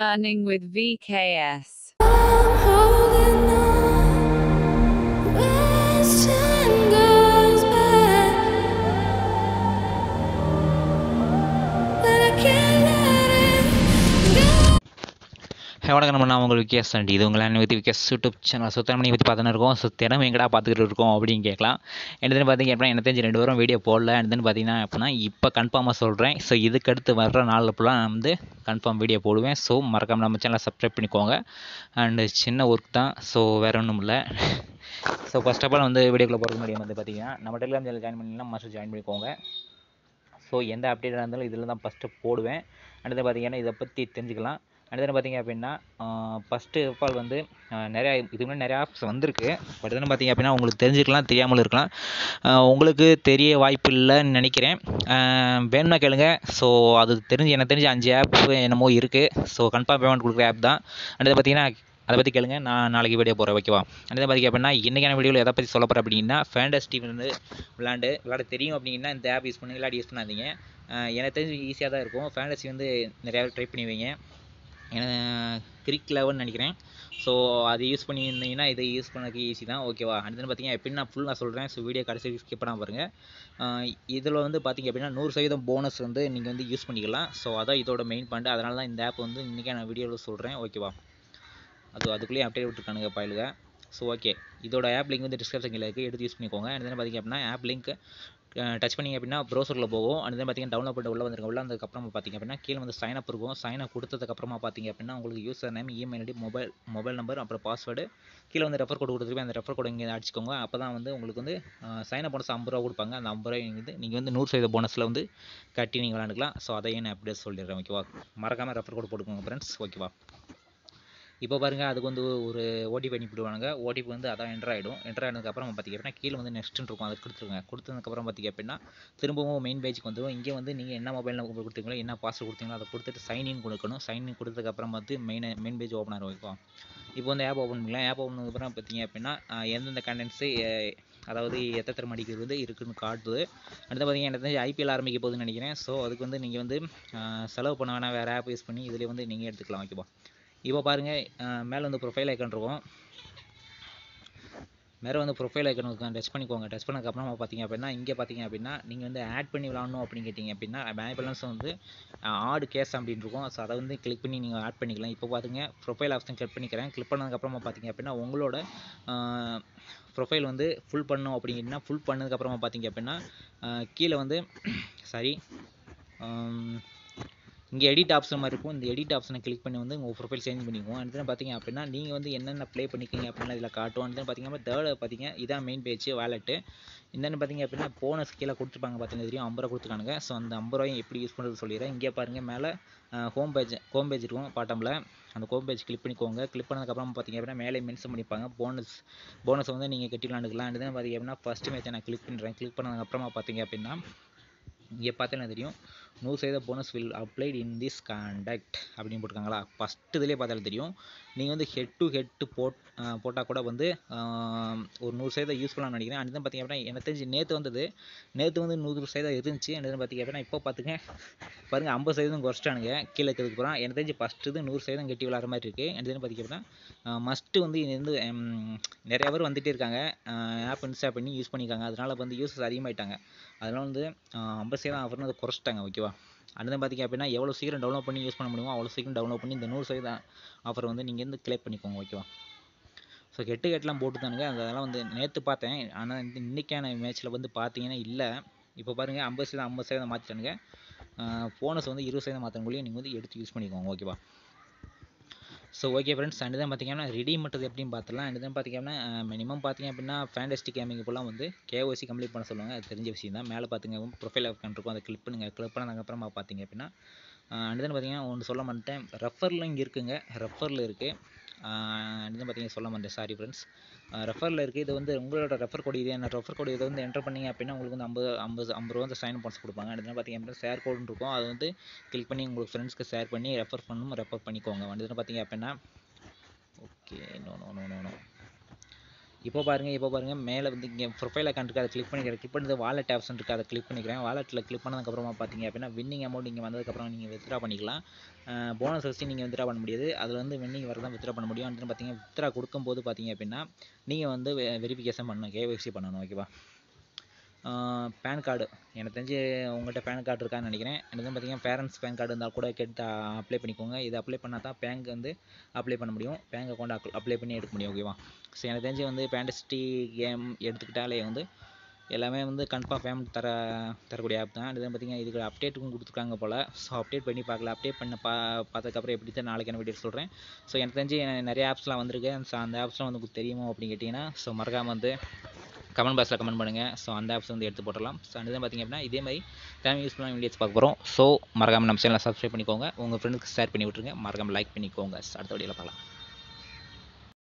Earning with VKS. வணக்கம் நம்ம நான் உங்களுக்கு விகேஷ் அண்ட் இது உங்களை பற்றி விகேஷ் யூடியூப் சேனல் ஸோ பற்றி பார்த்துன்னு இருக்கோம். ஸோ திறமை எங்கடா பார்த்துக்கிட்டு இருக்கோம் அப்படின்னு கேட்கலாம். என்னதுன்னு பார்த்தீங்க அப்படின்னா எனக்கு தெரிஞ்சு ரெண்டு வாரம் வீடியோ போடல. என்னதுன்னு பார்த்தீங்கன்னா அப்படின்னா இப்போ கன்ஃபார்மாக சொல்கிறேன் ஸோ இதுக்கடுத்து வர்ற நாளில் ஃபுல்லாக நான் வந்து கன்ஃபார்ம் வீடியோ போடுவேன். ஸோ மறக்காமல் நம்ம சேனலை சப்ஸ்கிரைப் பண்ணிக்கோங்க. அண்டு சின்ன ஒர்க் தான். ஸோ வேறு ஒன்றும் இல்லை. ஸோ ஃபஸ்ட் ஆஃப் ஆல் வந்து வீடியோக்குள்ளே போகிறது முடியும் வந்து பார்த்தீங்கன்னா நம்ம டெலிகிராம் சேனல் ஜாயின் பண்ணிங்கன்னா மஸ்ட் ஜாயின் பண்ணிக்கோங்க. ஸோ எந்த அப்டேட்டாக இருந்தாலும் இதில் தான் ஃபஸ்ட்டு போடுவேன். அடுத்து பார்த்தீங்கன்னா இதை பற்றி தெரிஞ்சுக்கலாம். அடுத்து பார்த்தீங்க அப்படின்னா ஃபஸ்ட்டு ஆஃப் ஆல் வந்து நிறையா இதுக்கு முன்னாடி நிறையா ஆப்ஸ் வந்திருக்கு. பட் என்ன பார்த்தீங்க அப்படின்னா உங்களுக்கு தெரிஞ்சிருக்கலாம் தெரியாமல் இருக்கலாம். உங்களுக்கு தெரிய வாய்ப்பு இல்லைன்னு நினைக்கிறேன். ஆஹ் வேணும்னா கேளுங்க. ஸோ அது தெரிஞ்சு எனக்கு தெரிஞ்சு அஞ்சு ஆப் என்னமோ இருக்குது ஸோ கன்ஃபார்ம் பேமெண்ட் கொடுக்குற ஆப் தான். அடுத்து பார்த்தீங்கன்னா அதை பற்றி கேளுங்க. நான் நாளைக்கு வீடியோ போகிறேன் ஓகேவா அடுத்து பார்த்தீங்க அப்படின்னா இன்றைக்கான வீடியோவில் எதை பற்றி சொல்ல போகிறேன் அப்படின்னா ஃபேண்டஸ் டீம் வந்து விளாண்டு விளாட தெரியும் அப்படின்னா இந்த ஆப் யூஸ் பண்ணி இல்லாட்டி யூஸ் பண்ணாதீங்க. எனக்கு தெரிஞ்சு ஈஸியாக தான் இருக்கும். ஃபேண்டஸி வந்து நிறையா ட்ரை பண்ணி வைங்க கிரிக் லெவல்னு நினைக்கிறேன். ஸோ அது யூஸ் பண்ணியிருந்தீங்கன்னா இதை யூஸ் பண்ணக்கு ஈஸி தான். ஓகேவா அடுத்து பார்த்தீங்கன்னா எப்படின்னு நான் ஃபுல் நான் சொல்கிறேன் ஸோ வீடியோ கடைசி ஸ்கிப் பண்ணாம பாருங்கள் இதில் வந்து பார்த்தீங்க அப்படின்னா நூறு சதவீதம் போனஸ் வந்து நீங்கள் வந்து யூஸ் பண்ணிக்கலாம். ஸோ அதான் இதோட மெயின் பாயிண்ட் அதனால தான் இந்த ஆப் வந்து இன்றைக்கி நான் வீடியோவில் சொல்கிறேன் ஓகேவா அது அதுக்குள்ளேயே அப்டேட் விட்டுருக்கானுங்க பயிலுக ஸோ ஓகே இதோட ஆப் லிங்க் வந்து டிஸ்கிரிப்ஷன் கீழே இருக்குது எடுத்து யூஸ் பண்ணிக்கோங்க. அடுத்து பார்த்தீங்க அப்படின்னா ஆப் லிங்க் டச் பண்ணிங்க அப்படின்னா ப்ரௌசரில் போகும். அடுத்து பார்த்தீங்கன்னா டவுன்லோட் பண்ணிட்டு உள்ள வந்துருங்க உள்ள வந்ததுக்கப்புறமா பார்த்தீங்க அப்படின்னா கீழே வந்து சைன் அப் இருக்கும். சைன் அப் கொடுத்ததுக்கப்புறமா பார்த்தீங்க அப்படின்னா உங்களுக்கு user name email ID mobile mobile number அப்புறம் பாஸ்வேர்டு கீழே வந்து ரெஃபர் கோட் கொடுத்துருப்பேன் அந்த ரெஃபர் கோடு இங்கே அடிச்சுக்கோங்க. அப்போ தான் வந்து உங்களுக்கு வந்து சைன் அப் போனஸ் ஐம்பது ரூபா கொடுப்பாங்க. அந்த ஐம்பது ரூபாய் வந்து நீங்கள் வந்து நூறு சதவீத போனஸில் வந்து கட்டி நீங்கள் விளாண்டுக்கலாம் ஸோ அதையும் நான் அப்படியே சொல்லிடுறேன். ஓகேவா மறக்காமல் ரெஃபர் கோட் போட்டுக்கோங்க ஃப்ரெண்ட்ஸ் ஓகேவா இப்போ பாருங்கள் அதுக்கு வந்து ஒரு ஓடிபி அனுப்பிவிடுவாங்க ஓடிபி வந்து அதான் என்டர் ஆகிடும் என்டர் ஆனதுக்கப்புறம் பார்த்திங்க அப்படின்னா கீழே வந்து நெக்ஸ்ட்னு இருக்கும். அதை கொடுத்துருங்க. கொடுத்ததுக்கப்புறம் பார்த்திங்க அப்படின்னா திரும்பவும் மெயின் பேஜுக்கு வந்துடும் இங்கே வந்து நீங்கள் என்ன மொபைல் நம்பர் கொடுத்தீங்களோ என்ன பாஸ்வேர்ட் கொடுத்தீங்களோ அதை கொடுத்துட்டு சைன்இன் கொடுக்கணும். சைன்இன் கொடுத்ததுக்கப்புறம் பார்த்து மெயின் மெயின் பேஜ் ஓப்பன் ஆகிருக்கும் இப்போ வந்து ஆப் ஓப்பன் பண்ணலாம் ஆப் ஓப்பன் பண்ணதுக்கப்புறம் பார்த்திங்க அப்படின்னா எந்தெந்த கண்டென்ட்ஸு அதாவது எத்தனை மணிக்கு வந்து இருக்குன்னு காட்டுது. அடுத்து பார்த்தீங்கன்னா எனக்கு தெரிஞ்சு ஐபிஎல் ஆரம்பிக்க போகுதுன்னு நினைக்கிறேன். ஸோ அதுக்கு வந்து நீங்கள் வந்து செலவு பண்ண வேணாம். வேறு ஆப் யூஸ் பண்ணி இதிலே வந்து நீங்கள் எடுத்துக்கலாம் ஓகேவா இப்போ பாருங்கள் மேலே வந்து ப்ரொஃபைல் ஐக்கன் இருக்கும். மேலே வந்து ப்ரொஃபைல் ஐக்கன் டச் பண்ணிக்கோங்க. டச் பண்ணதுக்கப்புறமா பார்த்தீங்க அப்படின்னா இங்கே பார்த்தீங்க அப்படின்னா நீங்கள் வந்து ஆட் பண்ணி விளாடணும் அப்படின்னு கேட்டிங்க அப்படின்னா பேங்க் பேலன்ஸ் வந்து ஆடு கேஸ் அப்படின்னு இருக்கும். ஸோ அதை வந்து கிளிக் பண்ணி நீங்கள் ஆட் பண்ணிக்கலாம். இப்போ பார்த்துங்க ப்ரொஃபைல் ஆப்ஷன் கிளிக் பண்ணிக்கிறேன். கிளிக் பண்ணதுக்கப்புறமா பார்த்தீங்க அப்படின்னா உங்களோட ப்ரொஃபைல் வந்து ஃபுல் பண்ணணும் அப்படிங்கன்னா ஃபுல் பண்ணதுக்கப்புறமா பார்த்தீங்க அப்படின்னா கீழே வந்து சாரி இங்கே எடிட் ஆப்ஷன் மாதிரி இருக்கும். இந்த எடிட் ஆப்ஷனை கிளிக் பண்ணி வந்து உங்கள் ப்ரொஃபைல் சேஞ்ச் பண்ணிக்குவோம். அடுத்து பார்த்தீங்க அப்படின்னா நீங்கள் வந்து என்னென்ன ப்ளே பண்ணிக்கிங்க அப்படின்னா இதில் காட்டும். அடுத்து பார்த்தீங்கன்னா தேர்டு பார்த்தீங்க இதான் மெயின் பேஜ் வேலெட்டு என்னென்னு பார்த்தீங்க அப்படின்னா போனஸ் கீழே கொடுத்துருப்பாங்க பார்த்தீங்கன்னா தெரியும் ஐம்பது ரூபா கொடுத்துருக்கானுங்க. ஸோ அந்த ஐம்பது ரூபாயும் எப்படி யூஸ் பண்ணுறது சொல்லிடுறேன். இங்கே பாருங்கள் மேலே ஹோம் பேஜ் ஹோம் பேஜ் இருக்கும் பாட்டமில் அந்த ஹோம் பேஜ் கிளிக் பண்ணிக்கோங்க. கிளிக் பண்ணதுக்கப்புறம் பார்த்தீங்க அப்படின்னா மேலே மென்ஷன் பண்ணிப்பாங்க. போனஸ் போனஸ் வந்து நீங்கள் கட்டி விளாண்டுக்கலாம் அடுத்து பார்த்தீங்க அப்படின்னா ஃபஸ்ட்டு மேட்சை நான் கிளிக் பண்ணுறேன் கிளிக் பண்ணதுக்கப்புறமா பார்த்தீங்க அப்படின்னா இங்கே பார்த்தீங்கன்னா தெரியும். நூறு சதவீத bonus will applied in this contact அப்படின்னு போட்டிருக்காங்களா? ஃபஸ்ட்டு இதிலே பார்த்தாலே தெரியும். நீங்கள் வந்து ஹெட் டு ஹெட் போட் போட்டால் கூட வந்து ஒரு நூறு சதவீதம் யூஸ் பண்ணலாம்னு நினைக்கிறேன். அடுத்து பார்த்தீங்க அப்படின்னா எனக்கு தெரிஞ்சு நேற்று வந்தது. நேற்று வந்து நூறு சதவீதம் இருந்துச்சு. எனக்கு பார்த்திங்க அப்படின்னா இப்போ பார்த்துங்க பாருங்கள் ஐம்பது சதவீதம் குறைச்சிட்டானுங்க. கீழே இருக்கிறதுக்கு அப்புறம் எனக்கு தெரிஞ்சு ஃபஸ்ட்டு இது நூறு சதவீதம் கட்டி விளாட்ற மாதிரி இருக்குது எனக்கு பார்த்திங்க அப்படின்னா மஸ்ட்டு வந்து இது வந்து பேர் வந்துகிட்டே இருக்காங்க. ஆப் இன்ஸ்டால் பண்ணி யூஸ் பண்ணியிருக்காங்க அதனால் வந்து யூசஸ் அதிகமாயிட்டாங்க. அதனால் வந்து ஐம்பது சதவீதம் ஆஃபர்னு அதை குறைச்சிட்டாங்க ஓகேவா அடுத்து பார்த்தீங்க அப்படின்னா எவ்வளோ சீக்கிரம் டவுன்லோட் பண்ணி யூஸ் பண்ண முடியுமோ அவ்வளோ சீக்கிரம் டவுன்லோட் பண்ணி இந்த நூறு சதவீத ஆஃபர் வந்து நீங்கள் வந்து கிளியர் பண்ணிக்கோங்க ஓகேவா ஸோ கெட்டு கெட்டெலாம் போட்டுதானுங்க அதெல்லாம் வந்து நேற்று பார்த்தேன். ஆனால் இந்த இன்றைக்கான மேட்ச்சில் வந்து பார்த்தீங்கன்னா இல்லை. இப்போ பாருங்கள் ஐம்பது சதவீதம் ஐம்பது சதவீதம் மாற்றிட்டானுங்க போனஸ் வந்து இருபது சதவீதம் மாற்றணுங்களையும் நீங்கள் வந்து எடுத்து யூஸ் பண்ணிக்கோங்க ஓகேவா ஸோ ஓகே ஃப்ரெண்ட்ஸ் அண்ட் தான் பார்த்தீங்கன்னா ரெடீம் பண்ணுறது எப்படின்னு பார்த்துலாம் அண்ட் தான் பார்த்தீங்கன்னா மினிமம் பார்த்தீங்க அப்படின்னா ஃபேண்டஸ்டிக் கேமிங் இப்போலாம் வந்து கேஓசி கம்ப்ளீட் பண்ண சொல்லுவாங்க. அது தெரிஞ்ச விஷயம் தான். மேலே பார்த்துங்க ப்ரொஃபைல் அக்கௌண்ட் இருக்கும். அதை கிளிக் பண்ணுங்கள் கிளிக் பண்ணதுக்கப்புறமா பார்த்தீங்க அப்படின்னா அண்ட் தான் பார்த்தீங்கன்னா ஒன்று சொல்ல மாட்டேன் ரெஃபரில் இங்கே இருக்குங்க. ரெஃபரில் இருக்குது இன்னும் பார்த்தீங்கன்னா சொல்ல மாட்டேன் சாரி ஃப்ரெண்ட்ஸ் ரெஃபரில் இருக்குது இது வந்து உங்களோட ரெஃபர் கோடு இது என்ன? ரெஃபர் கோடு இதை வந்து என்டர் பண்ணிங்க அப்படின்னா உங்களுக்கு வந்து ஐம்பது ஐம்பது ஐம்பது ரூபா வந்து சைன் பான்ஸ் கொடுப்பாங்க. அடுத்து பார்த்தீங்கன்னா அப்படின்னா ஷேர் கோடுன்னு இருக்கும். அது வந்து கிளிக் பண்ணி உங்களுக்கு ஃப்ரெண்ட்ஸ்க்கு ஷேர் பண்ணி ரெஃபர் பண்ணணும் ரெஃபர் பண்ணிக்கோங்க. வந்து பார்த்தீங்க அப்படின்னா okay no no no no no இப்போ பாருங்கள் இப்போ பாருங்கள் மேலே வந்து இங்கே ப்ரொஃபைல் அக்கௌண்ட் இருக்குது அதை கிளிக் பண்ணிக்கிறேன் கிளிக் பண்ணது வாலெட் ஆப்ஷன் இருக்குது அதை கிளிக் பண்ணிக்கிறேன். வாலெட்டில் கிளிக் பண்ணதுக்கப்புறமா பார்த்தீங்க அப்படின்னா வின்னிங் அமௌண்ட் இங்கே வந்ததுக்கப்புறம் நீங்கள் வித்ரா பண்ணிக்கலாம். போனஸ் வச்சு நீங்கள் வித்ரா பண்ண முடியாது. அதில் வந்து வின்னிங் வரதான் வித்ரா பண்ண முடியும். அப்படின்னு பார்த்தீங்கன்னா வித்ரா கொடுக்கும்போது பார்த்தீங்க அப்படின்னா நீங்கள் வந்து வெரிஃபிகேஷன் பண்ணணும் கேஒய்சி பண்ணணும் ஓகேவா பேன் கார்டு எனக்கு தெரிஞ்சு உங்கள்கிட்ட பேன் கார்டு இருக்கான்னு நினைக்கிறேன். எனக்கு வந்து பார்த்தீங்கன்னா பேரண்ட்ஸ் பேன் கார்டு இருந்தால் கூட கேட்டு அப்ளை பண்ணிக்கோங்க. இது அப்ளை பண்ணால் தான் பேங்க் வந்து அப்ளை பண்ண முடியும். பேங்க் அக்கௌண்ட் அப்ளை பண்ணி எடுக்க முடியும் ஓகேவா ஸோ எனக்கு தெரிஞ்சு வந்து பேண்டஸ்டி கேம் எடுத்துக்கிட்டாலே வந்து எல்லாமே வந்து கன்ஃபார்ம் பேமெண்ட் தர தரக்கூடிய ஆப் தான். அதுதான் பார்த்தீங்கன்னா இதுக்கு அப்டேட்டுக்கும் கொடுத்துருக்காங்க போல். ஸோ அப்டேட் பண்ணி பார்க்கல. அப்டேட் பண்ண பா பார்த்ததுக்கப்புறம் எப்படி தான் நாளைக்கு என்ன வீடியோ சொல்கிறேன் ஸோ எனக்கு தெரிஞ்சு நிறைய ஆப்ஸ்லாம் வந்திருக்கு. ஸோ அந்த ஆப்ஸ்லாம் வந்து உங்களுக்கு தெரியுமோ அப்படின்னு கேட்டிங்கன்னா ஸோ மறக்காமல் வந்து கமெண்ட் பாக்ஸில் கமெண்ட் பண்ணுங்கள் ஸோ அந்த ஆப்ஸ் வந்து எடுத்து போட்டுடலாம். ஸோ அதுதான் பார்த்தீங்க அப்படின்னா இதே மாதிரி தேவை யூஸ்ஃபுல்லான வீடியோஸ் பார்க்க போகிறோம் ஸோ மறக்காமல் நம்ம சேனலை சப்ஸ்கிரைப் பண்ணிக்கோங்க. உங்கள் ஃப்ரெண்ட்ஸ்க்கு ஷேர் பண்ணி விட்ருங்க மறக்காமல் லைக் பண்ணிக்கோங்க. அடுத்த வழியில் பார்க்கலாம்.